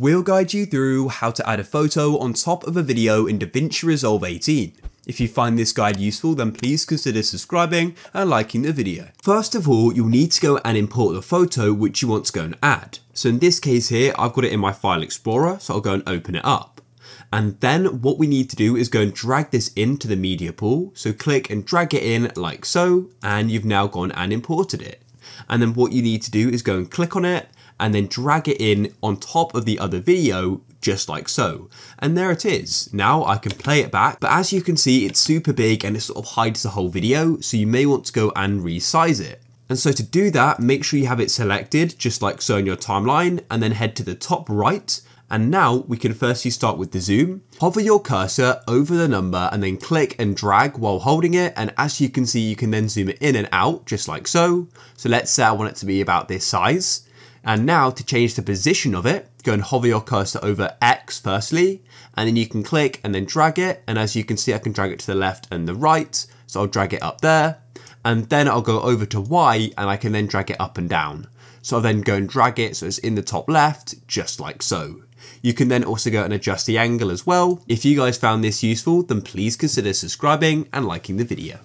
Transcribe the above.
We'll guide you through how to add a photo on top of a video in DaVinci Resolve 18. If you find this guide useful, then please consider subscribing and liking the video. First of all, you'll need to go and import the photo which you want to go and add. So in this case here, I've got it in my file explorer, so I'll go and open it up. And then what we need to do is go and drag this into the media pool. So click and drag it in like so, and you've now gone and imported it. And then what you need to do is go and click on it and then drag it in on top of the other video just like so. And there it is. Now I can play it back, but as you can see, it's super big and it sort of hides the whole video. So you may want to go and resize it. And so to do that, make sure you have it selected just like so in your timeline and then head to the top right. And now we can firstly start with the zoom. Hover your cursor over the number and then click and drag while holding it. And as you can see, you can then zoom it in and out just like so. So let's say I want it to be about this size. And now to change the position of it, go and hover your cursor over X firstly, and then you can click and then drag it. And as you can see, I can drag it to the left and the right. So I'll drag it up there. And then I'll go over to Y and I can then drag it up and down. So I'll then go and drag it so it's in the top left, just like so. You can then also go and adjust the angle as well. If you guys found this useful, then please consider subscribing and liking the video.